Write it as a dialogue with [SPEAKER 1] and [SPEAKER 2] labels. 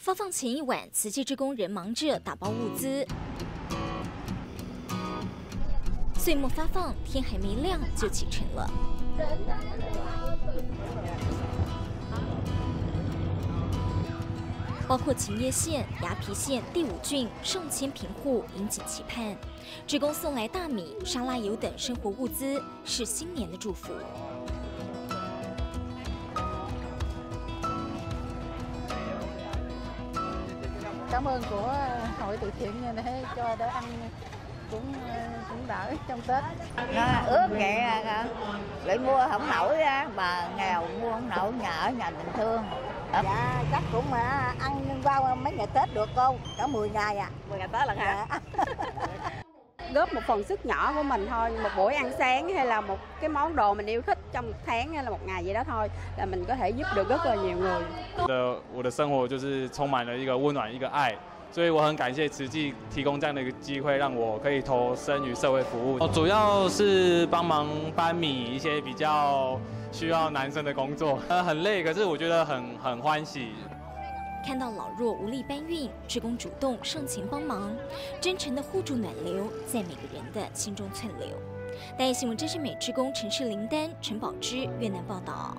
[SPEAKER 1] 发放前一晚，慈济职工仍忙着打包物资。岁末发放，天还没亮就启程了。包括秦叶县、牙皮县第五郡上千平户引颈期盼，职工送来大米、沙拉油等生活物资，是新年的祝福。
[SPEAKER 2] 感恩 của hội từ thiện như thế cho đỡ ăn cũng cũng đỡ trong Tết.
[SPEAKER 3] Nó ướp vậy lại mua không nổi á, bà nghèo mua không nổi nhà ở nhà tình thương.
[SPEAKER 2] Dạ chắc cũng mà ăn qua mấy ngày Tết được cô, cả 10 ngày à.
[SPEAKER 4] 10 ngày Tết là hả?
[SPEAKER 2] Dạ.
[SPEAKER 4] Góp một phần sức nhỏ của mình thôi một buổi ăn sáng hay là một cái món đồ mình yêu thích trong một tháng hay là một ngày gì đó thôi là mình có thể giúp được rất là nhiều người
[SPEAKER 5] 我的我的生活就是充满了一个温暖一个爱，所以我很感谢慈济提供这样的一个机会，让我可以投身于社会服务。哦主要是帮忙搬米一些比较需要男生的工作，呃很累，可是我觉得很很欢喜。
[SPEAKER 1] 看到老弱无力搬运，职工主动上前帮忙，真诚的互助暖流在每个人的心中窜流。大爱新闻真是美职工陈世林丹、陈宝芝越南报道。